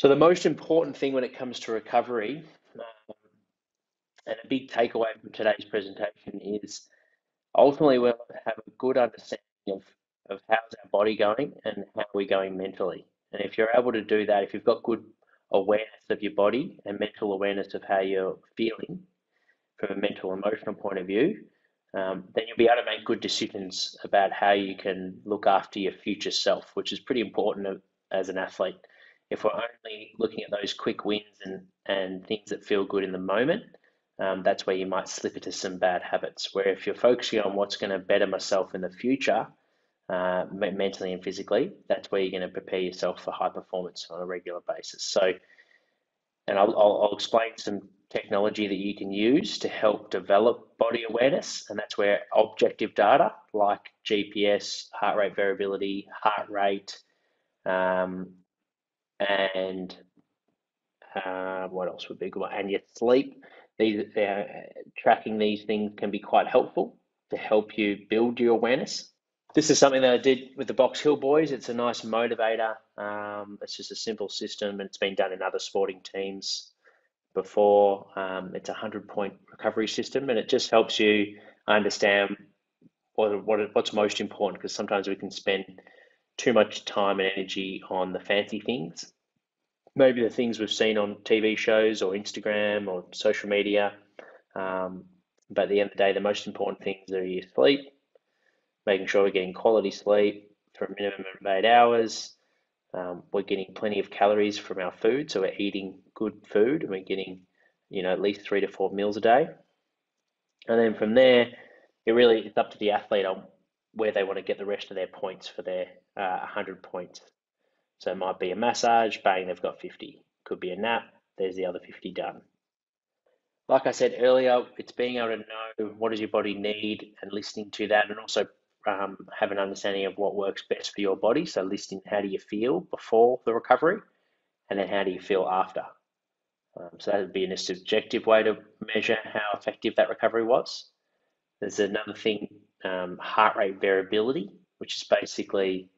So, the most important thing when it comes to recovery, um, and a big takeaway from today's presentation is ultimately we'll have a good understanding of, of how's our body going and how we're going mentally. And if you're able to do that, if you've got good awareness of your body and mental awareness of how you're feeling from a mental emotional point of view, um, then you'll be able to make good decisions about how you can look after your future self, which is pretty important as an athlete if we're only looking at those quick wins and, and things that feel good in the moment, um, that's where you might slip into some bad habits. Where if you're focusing on what's going to better myself in the future, uh, mentally and physically, that's where you're going to prepare yourself for high performance on a regular basis. So, and I'll, I'll, I'll explain some technology that you can use to help develop body awareness, and that's where objective data like GPS, heart rate variability, heart rate, um, and uh, what else would be good? And your sleep. These uh, tracking these things can be quite helpful to help you build your awareness. This is something that I did with the Box Hill boys. It's a nice motivator. Um, it's just a simple system, and it's been done in other sporting teams before. Um, it's a hundred point recovery system, and it just helps you understand what, what what's most important. Because sometimes we can spend too much time and energy on the fancy things. Maybe the things we've seen on TV shows or Instagram or social media. Um, but at the end of the day, the most important things are your sleep, making sure we're getting quality sleep for a minimum of eight hours. Um, we're getting plenty of calories from our food, so we're eating good food and we're getting, you know, at least three to four meals a day. And then from there, it really it's up to the athlete on where they want to get the rest of their points for their uh, 100 points. So it might be a massage, bang, they've got 50. Could be a nap, there's the other 50 done. Like I said earlier, it's being able to know what does your body need and listening to that, and also um, have an understanding of what works best for your body. So listening, how do you feel before the recovery, and then how do you feel after. Um, so that would be a subjective way to measure how effective that recovery was. There's another thing, um, heart rate variability, which is basically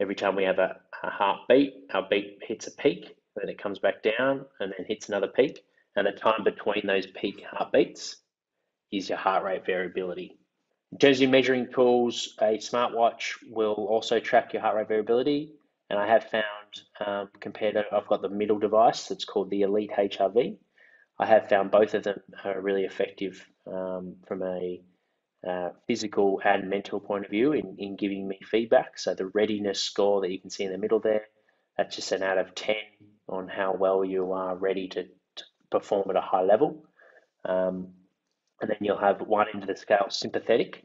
every time we have a, a heartbeat, our beat hits a peak, then it comes back down and then hits another peak. And the time between those peak heartbeats is your heart rate variability. In terms of measuring tools, a smartwatch will also track your heart rate variability. And I have found, um, compared to, I've got the middle device that's called the Elite HRV. I have found both of them are really effective um, from a uh, physical and mental point of view in, in giving me feedback. So the readiness score that you can see in the middle there, that's just an out of 10 on how well you are ready to, to perform at a high level. Um, and then you'll have one end of the scale sympathetic,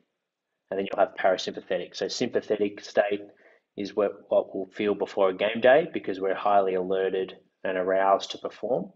and then you'll have parasympathetic. So sympathetic state is what, what we'll feel before a game day because we're highly alerted and aroused to perform.